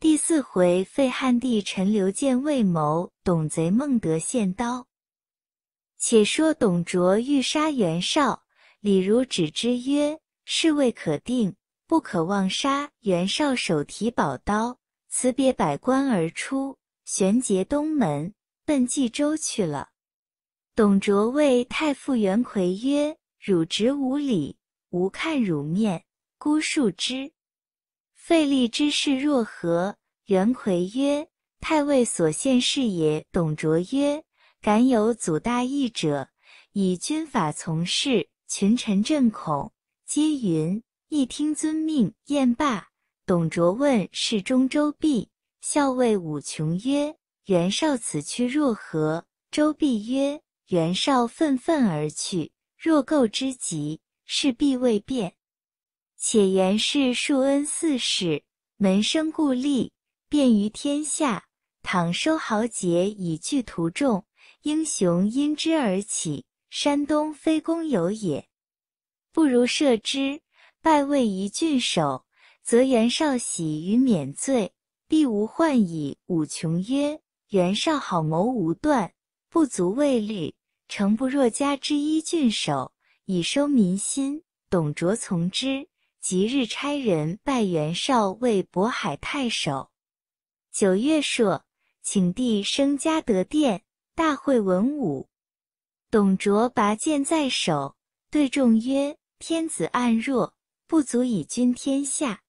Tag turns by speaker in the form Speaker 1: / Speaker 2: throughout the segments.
Speaker 1: 第四回，废汉帝陈留见魏谋，董贼孟德献刀。且说董卓欲杀袁绍，李儒止之曰：“事未可定，不可妄杀。”袁绍手提宝刀，辞别百官而出，旋结东门，奔冀州去了。董卓谓太傅袁奎曰：“汝直无礼，吾看汝面，孤恕之。费力之事若何？”袁奎曰：“太尉所献是也。”董卓曰：“敢有祖大义者，以军法从事，群臣震恐，皆云：‘一听遵命。’宴罢，董卓问侍中周弼、校尉武琼曰：“袁绍此去若何？”周弼曰：“袁绍愤愤而去，若构之急，事必未变。且袁氏庶恩四世，门生故吏。”便于天下，倘收豪杰以聚图众，英雄因之而起。山东非公有也，不如赦之，拜位一郡守，则袁绍喜于免罪，必无患矣。武琼曰：“袁绍好谋无断，不足畏虑，诚不若加之一郡守，以收民心。”董卓从之，即日差人拜袁绍为渤海太守。九月朔，请帝升嘉德殿，大会文武。董卓拔剑在手，对众曰：“天子暗弱，不足以君天下。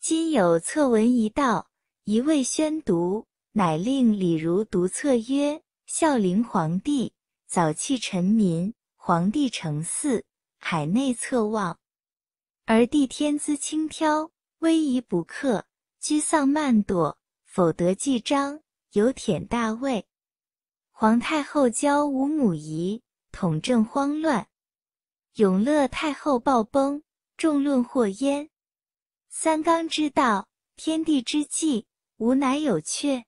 Speaker 1: 今有策文一道，一味宣读，乃令李儒读策曰：‘孝陵皇帝早弃臣民，皇帝承嗣，海内侧望，而帝天资轻佻，威仪不克，居丧慢惰。’”否得继章，有舔大位。皇太后教五母仪，统政慌乱。永乐太后暴崩，众论祸焉。三纲之道，天地之纪，吾乃有阙。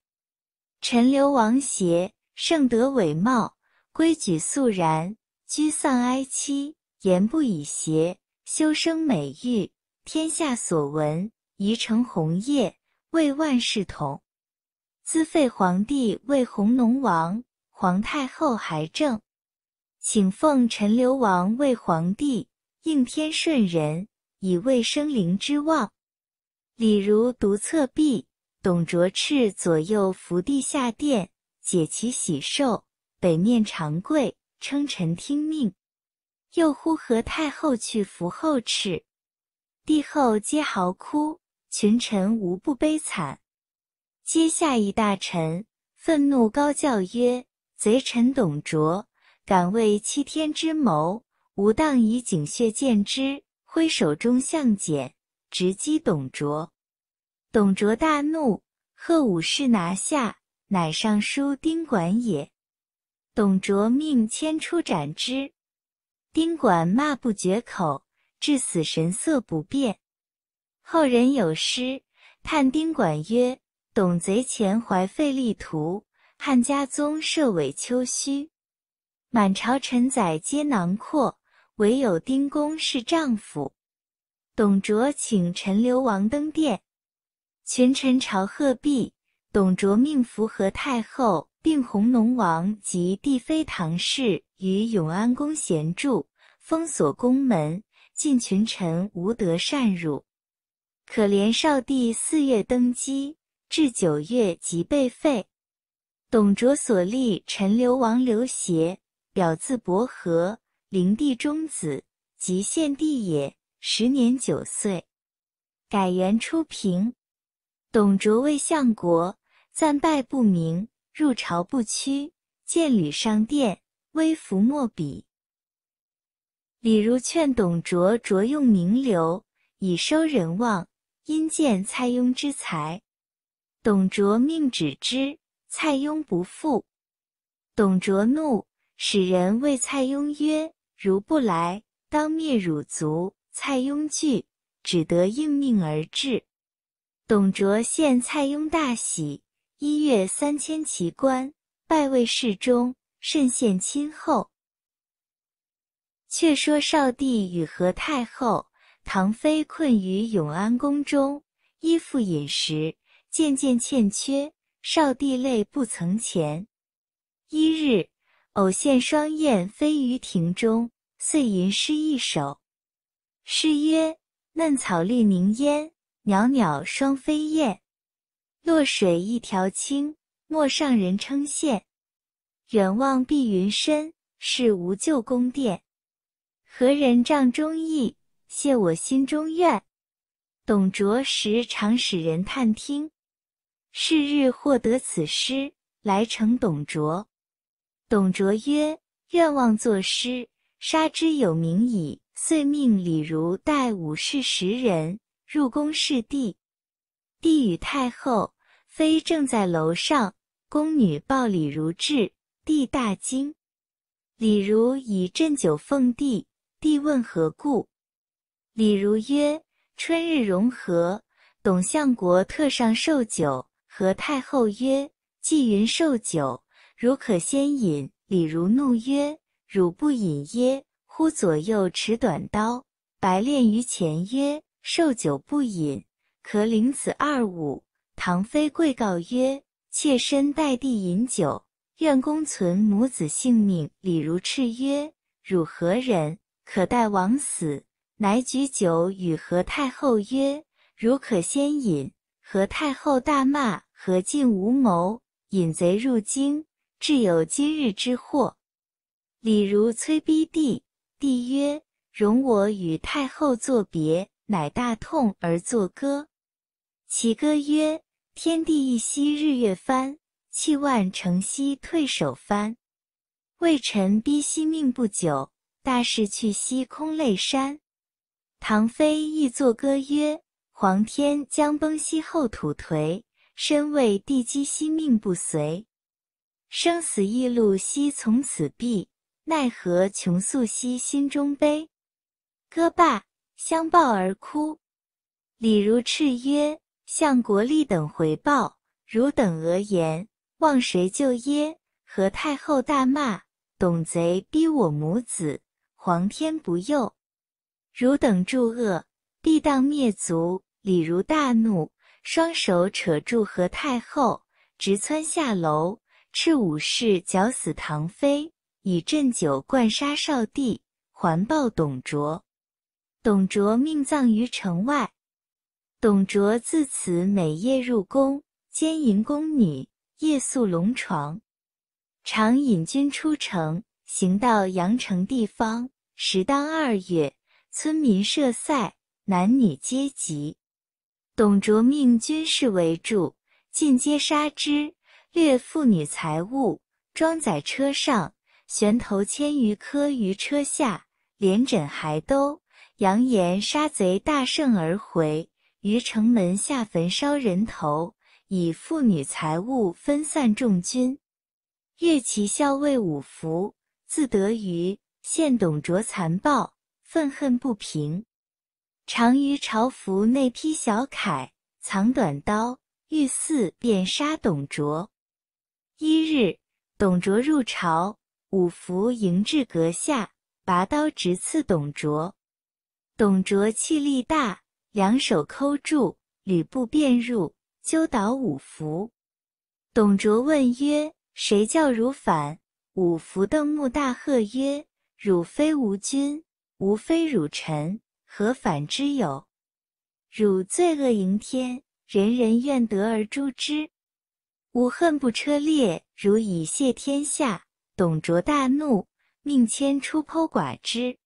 Speaker 1: 陈留王邪，圣德伟貌，规矩肃然，居丧哀戚，言不以邪，修生美玉，天下所闻，宜成红叶。为万世统，自废皇帝为弘农王，皇太后还政，请奉陈留王为皇帝，应天顺人，以为生灵之望。李儒独侧壁，董卓斥左右伏地下殿，解其喜寿，北面长跪，称臣听命。又呼何太后去扶后敕，帝后皆嚎哭。群臣无不悲惨，阶下一大臣愤怒高叫曰：“贼臣董卓，敢为欺天之谋，吾当以警血见之！”挥手中相剪，直击董卓。董卓大怒，贺武士拿下，乃尚书丁管也。董卓命牵出斩之，丁管骂不绝口，至死神色不变。后人有诗叹丁管曰：“董贼前怀废立图，汉家宗设伪丘墟。满朝臣宰皆囊括，唯有丁公是丈夫。”董卓请陈留王登殿，群臣朝贺毕。董卓命符合太后，并弘农王及帝妃唐氏于永安宫闲住，封锁宫门，禁群臣无得擅入。可怜少帝四月登基，至九月即被废。董卓所立陈留王刘协，表字伯和，灵帝中子，即献帝也。时年九岁，改元初平。董卓为相国，暂拜不明，入朝不趋，见吕上殿，微服莫比。李儒劝董卓着用名流，以收人望。因见蔡邕之才，董卓命止之，蔡邕不复。董卓怒，使人谓蔡邕曰：“如不来，当灭汝族。”蔡邕惧，只得应命而至。董卓献蔡邕大喜，一月三千奇官，拜为侍中，甚献亲厚。却说少帝与何太后。唐妃困于永安宫中，依附饮食，渐渐欠缺。少帝泪不曾前。一日，偶见双燕飞于庭中，遂吟诗一首。诗曰：“嫩草绿凝烟，袅袅双飞燕。落水一条清，陌上人称羡。远望碧云深，是无旧宫殿。何人帐中意，谢我心中愿。”董卓时常使人探听。是日获得此诗，来呈董卓。董卓曰：“愿望作诗，杀之有名矣。”遂命李儒带武士十人入宫视帝。帝与太后妃正在楼上，宫女报李儒至，帝大惊。李儒以鸩酒奉帝，帝问何故？李儒曰：“春日融合，董相国特上寿酒。”和太后曰：“既云寿酒，汝可先饮。”李儒怒曰：“汝不饮耶？”忽左右持短刀，白练于前曰：“寿酒不饮，可领此二物。”唐妃跪告曰：“妾身代帝饮酒，愿公存母子性命。”李儒叱曰：“汝何人？可待王死？”乃举酒与何太后曰：“汝可先饮。”何太后大骂。何进无谋，引贼入京，致有今日之祸。李儒催逼帝，帝曰：“容我与太后作别。”乃大痛而作歌。其歌曰：“天地一息日月翻，气万乘兮退守翻。为臣逼兮命不久，大事去兮空泪山。”唐妃亦作歌曰：“皇天将崩兮后土颓。”身为地基兮命不随，生死易路兮从此毕，奈何穷诉兮心中悲。歌罢，相抱而哭。李儒叱曰：“向国立等回报，汝等讹言，望谁救耶？”何太后大骂：“董贼逼我母子，皇天不佑，汝等助恶，必当灭族。”李儒大怒。双手扯住何太后，直窜下楼，斥武士绞死唐妃，以鸩酒灌杀少帝，环抱董卓。董卓命葬于城外。董卓自此每夜入宫，奸淫宫女，夜宿龙床，常引军出城，行到阳城地方，时当二月，村民设赛，男女皆集。董卓命军士围住，尽皆杀之，掠妇女财物，装载车上，悬头千余颗于车下，连枕还兜，扬言杀贼大胜而回。于城门下焚烧人头，以妇女财物分散众军。乐其校尉五服，自得于见董卓残暴，愤恨不平。常于朝服内披小铠，藏短刀，欲似便杀董卓。一日，董卓入朝，五服迎至阁下，拔刀直刺董卓。董卓气力大，两手扣住，吕布便入，揪倒五服。董卓问曰：“谁叫汝反？”五服瞪目大喝曰：“汝非吾君，吾非汝臣。”何反之有？汝罪恶盈天，人人愿得而诛之。吾恨不车裂，汝以谢天下。董卓大怒，命牵出剖剐之。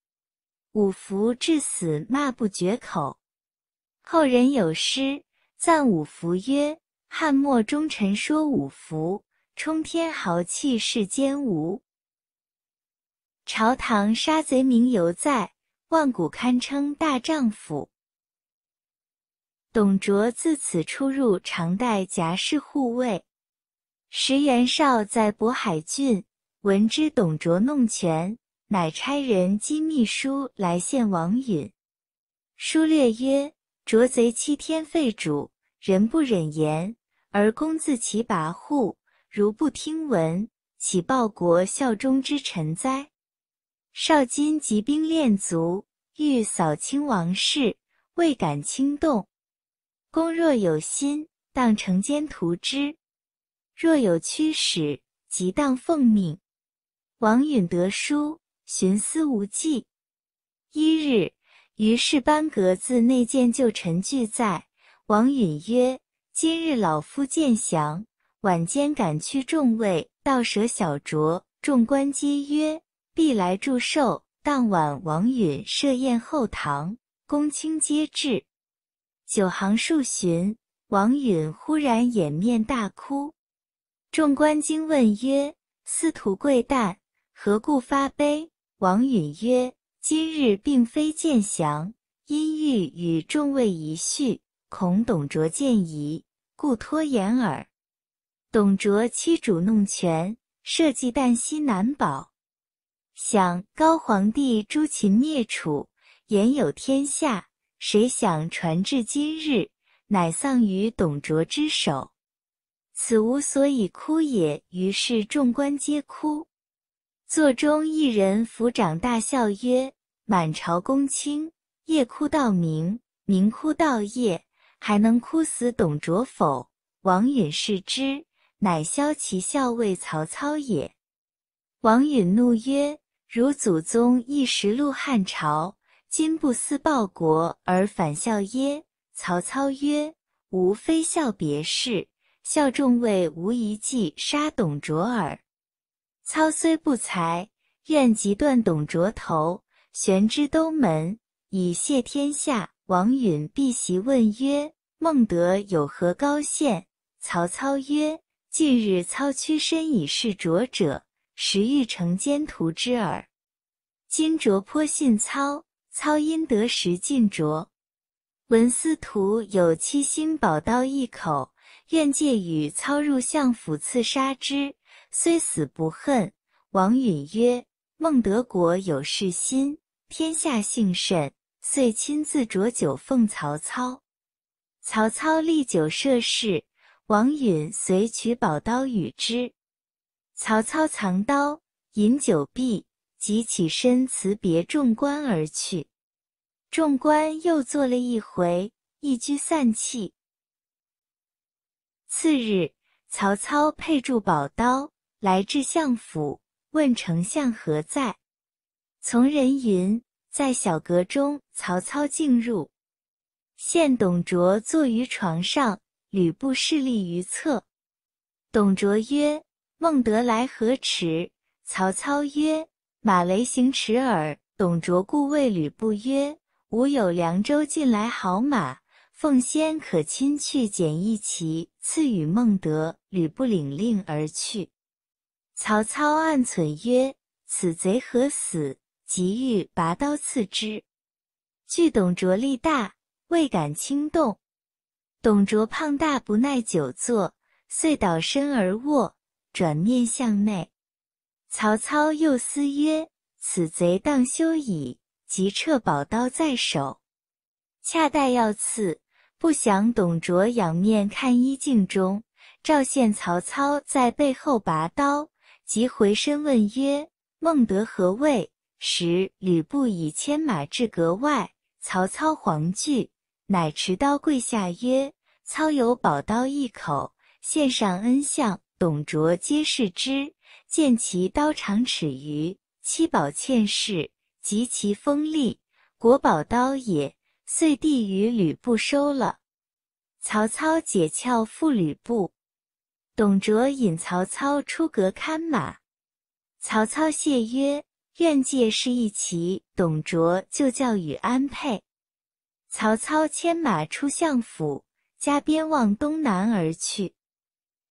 Speaker 1: 五服至死骂不绝口。后人有诗赞五福曰：“汉末忠臣说五福，冲天豪气世间无。朝堂杀贼名犹在。”万古堪称大丈夫。董卓自此出入常带甲士护卫。石袁绍在渤海郡，闻知董卓弄权，乃差人寄密书来献王允。书略曰：“卓贼欺天废主，人不忍言，而公自其跋扈。如不听闻，岂报国效忠之臣哉？”少今集兵练卒，欲扫清王室，未敢轻动。公若有心，当乘间图之。若有驱使，即当奉命。王允得书，寻思无计。一日，于是班阁自内见旧臣俱在。王允曰：“今日老夫见降，晚间赶去众位，到舍小酌。众官皆曰：必来祝寿。当晚，王允设宴后堂，公卿皆至。酒行数巡，王允忽然掩面大哭。众官惊问曰：“司徒贵旦，何故发悲？”王允曰：“今日并非见降，因欲与众位一叙，恐董卓见疑，故拖延耳。”董卓欺主弄权，社稷旦夕难保。想高皇帝诛秦灭楚，言有天下，谁想传至今日，乃丧于董卓之手。此无所以哭也。于是众官皆哭。座中一人抚掌大笑曰：“满朝公卿，夜哭到明，明哭到夜，还能哭死董卓否？”王允视之，乃消其笑谓曹操也。王允怒曰：“汝祖宗一时入汉朝，今不思报国而反笑耶？”曹操曰：“吾非笑别事。”笑众位无一计杀董卓耳。操虽不才，愿即断董卓头，悬之兜门，以谢天下。王允避席问曰：“孟德有何高见？”曹操曰：“近日操屈身以示卓者，实欲成奸图之耳。今卓颇信操，操因得时尽卓。闻司徒有七星宝刀一口。”愿借与操入相府刺杀之，虽死不恨。王允曰：“孟德国有事心，天下幸甚，遂亲自酌酒奉曹操。曹操立酒设事，王允随取宝刀与之。曹操藏刀，饮酒毕，即起身辞别众官而去。众官又坐了一回，一居散气。次日，曹操佩铸宝刀来至相府，问丞相何在。从人云，在小阁中。曹操进入，见董卓坐于床上，吕布侍立于侧。董卓曰：“孟德来何迟？”曹操曰：“马雷行迟耳。”董卓故谓吕布曰：“吾有凉州近来好马。”奉先可亲去捡一骑，赐与孟德。吕布领令而去。曹操暗忖曰：“此贼何死？”即欲拔刀刺之。惧董卓力大，未敢轻动。董卓胖大不耐久坐，遂倒身而卧，转面向内。曹操又思曰：“此贼当休矣。”即撤宝刀在手，恰待要刺。不想董卓仰面看衣镜中，赵见曹操在背后拔刀，即回身问曰：“孟德何谓？”时吕布以牵马至阁外，曹操惶惧，乃持刀跪下曰：“操有宝刀一口，献上恩相。”董卓皆视之，见其刀长尺余，七宝嵌饰，极其锋利，国宝刀也。遂递与吕布收了。曹操解鞘赴吕布，董卓引曹操出阁看马。曹操谢曰：“愿借是一骑。”董卓就叫与安配。曹操牵马出相府，加鞭望东南而去。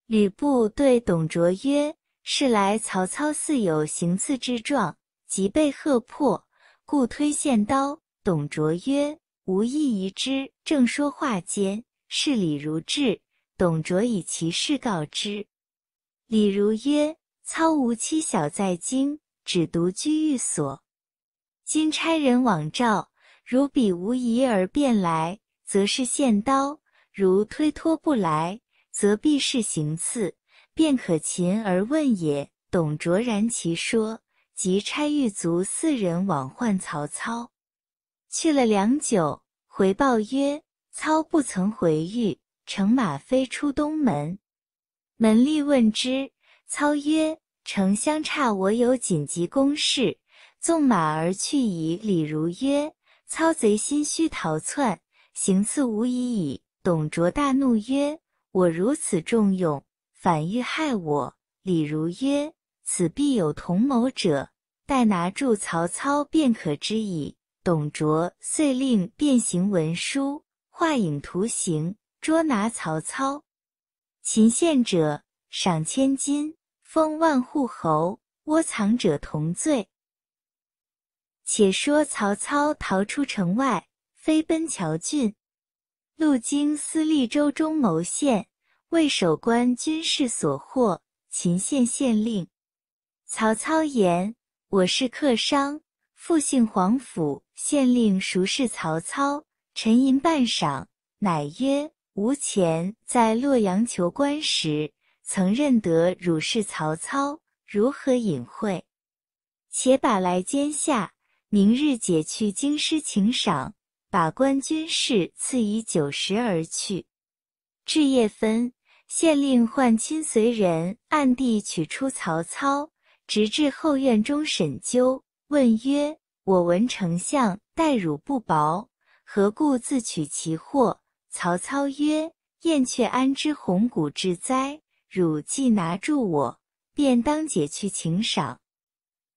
Speaker 1: 吕布对董卓曰：“是来曹操似有行刺之状，即被喝破，故推献刀。”董卓曰。无意疑之，正说话间，是李如至。董卓以其事告之。李儒曰：“操无妻小在京，只独居寓所。今差人往召，如彼无疑而便来，则是献刀；如推脱不来，则必是行刺，便可擒而问也。”董卓然其说，即差狱卒四人往唤曹操。去了良久，回报曰：“操不曾回狱，乘马飞出东门。门吏问之，操曰：“丞相差我有紧急公事，纵马而去矣。”李儒曰：“操贼心虚逃窜，行刺无疑矣。”董卓大怒曰：“我如此重用，反欲害我。”李儒曰：“此必有同谋者，待拿住曹操便可知矣。”董卓遂令变形文书，画影图形，捉拿曹操。擒献者赏千金，封万户侯；窝藏者同罪。且说曹操逃出城外，飞奔谯郡，路经司隶州中牟县，为守关军士所获。秦县县令曹操言：“我是客商，复姓黄甫。”县令熟视曹操，沉吟半晌，乃曰：“吾前在洛阳求官时，曾认得汝是曹操，如何隐晦？且把来监下，明日解去京师请赏，把官军士赐以酒食而去。”至夜分。县令唤亲随人，暗地取出曹操，直至后院中审究，问曰：“我闻丞相待汝不薄，何故自取其祸？”曹操曰：“燕雀安知鸿鹄之哉？汝既拿住我，便当解去请赏，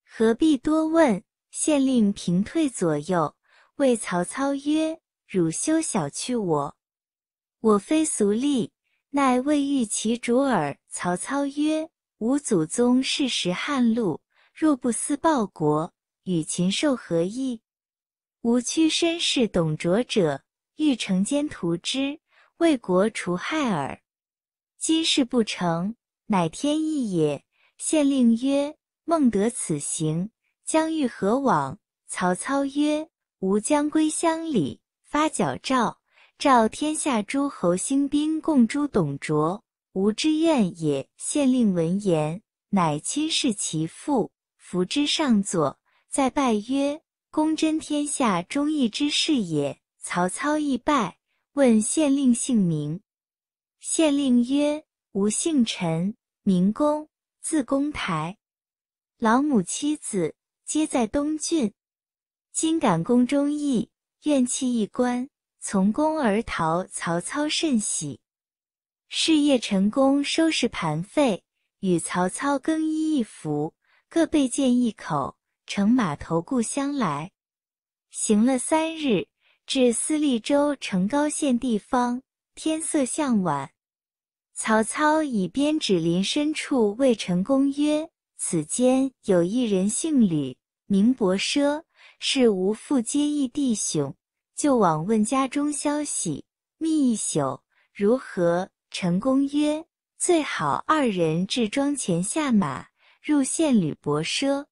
Speaker 1: 何必多问？”县令平退左右，谓曹操曰：“汝休小觑我，我非俗吏。”乃未遇其主耳。曹操曰：“吾祖宗世时汉禄，若不思报国，与禽兽何异？吾屈身事董卓者，欲乘奸图之，为国除害耳。今事不成，乃天意也。”县令曰：“孟德此行，将欲何往？”曹操曰：“吾将归乡里，发矫诏。”召天下诸侯兴兵，共诛董卓，吾之愿也。县令闻言，乃亲视其父，扶之上座，再拜曰：“公真天下忠义之士也。”曹操亦拜，问县令姓名。县令曰：“吾姓陈，名公，字公台，老母妻子皆在东郡。今感公忠义，愿弃一官。”从宫而逃，曹操甚喜。事业成功，收拾盘费，与曹操更衣一服，各备剑一口，乘马投故乡来。行了三日，至司隶州成高县地方，天色向晚。曹操以鞭指林深处，谓陈宫曰：“此间有一人姓吕，名伯奢，是吾父结义弟兄。”就往问家中消息，密一宿，如何？陈公曰：“最好二人至庄前下马，入县吕伯奢。”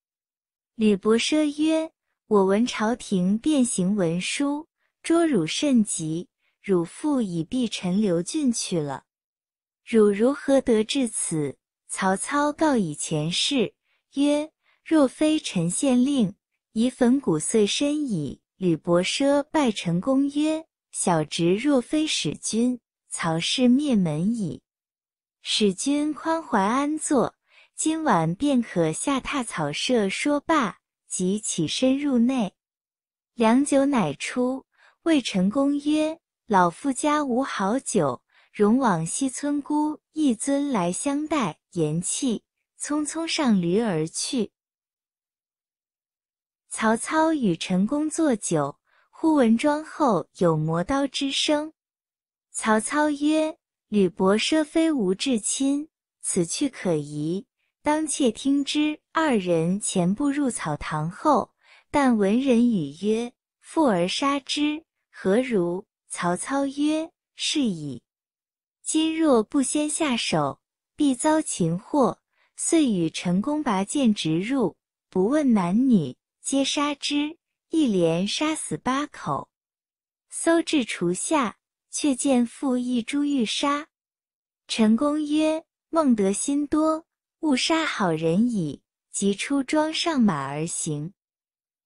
Speaker 1: 吕伯奢曰：“我闻朝廷变行文书，捉汝甚急，汝父已避陈留郡去了。汝如何得至此？”曹操告以前事，曰：“若非陈县令，已粉骨碎身矣。”吕伯奢拜陈公曰：“小侄若非使君，曹氏灭门矣。使君宽怀安坐，今晚便可下榻草舍。”说罢，即起身入内。良久，乃出，谓陈公曰：“老夫家无好酒，容往西村姑一尊来相待。”言讫，匆匆上驴而去。曹操与陈宫作酒，忽闻庄后有磨刀之声。曹操曰：“吕伯奢非吾至亲，此去可疑，当窃听之。”二人前步入草堂后，但闻人语曰：“负而杀之，何如？”曹操曰：“是矣。今若不先下手，必遭擒获。”遂与陈宫拔剑直入，不问男女。皆杀之，一连杀死八口。搜至厨下，却见父一株欲杀。陈宫曰：“孟德心多，误杀好人矣。”即出庄上马而行。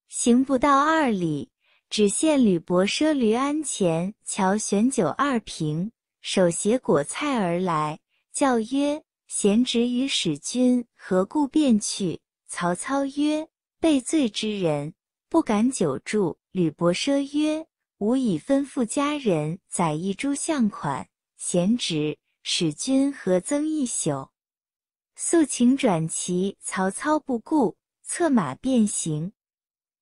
Speaker 1: 行不到二里，只见吕伯奢驴鞍前桥悬酒二瓶，手携果菜而来，叫曰：“贤侄与使君何故便去？”曹操曰：“被罪之人，不敢久住。”吕伯奢曰：“吾已吩咐家人载一株相款，贤侄、使君何增一宿？”素请转骑，曹操不顾，策马便行。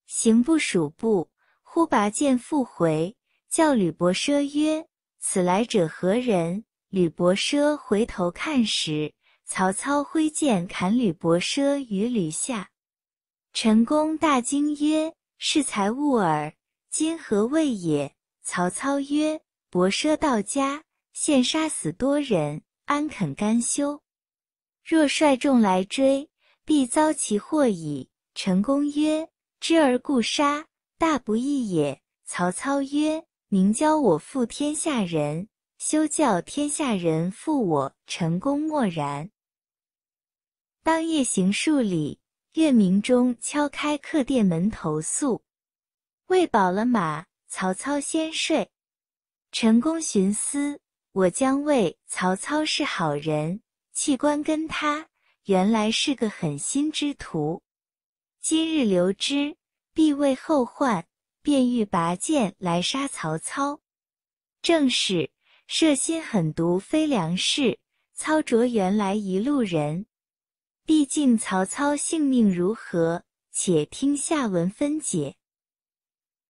Speaker 1: 行不数步，忽拔剑复回，叫吕伯奢曰：“此来者何人？”吕伯奢回头看时，曹操挥剑砍吕伯奢于吕下。陈宫大惊曰：“是才误耳！今何谓也？”曹操曰：“伯奢到家，现杀死多人，安肯甘休？若率众来追，必遭其祸矣。”陈宫曰：“知而故杀，大不义也。”曹操曰：“明教我负天下人，休教天下人负我。”陈宫默然。当夜行数里，月明中敲开客店门投宿，喂饱了马，曹操先睡。陈宫寻思：我将谓曹操是好人，弃官跟他，原来是个狠心之徒。今日留之，必为后患。便欲拔剑来杀曹操，正是设心狠毒非良事。操卓原来一路人，毕竟曹操性命如何？且听下文分解。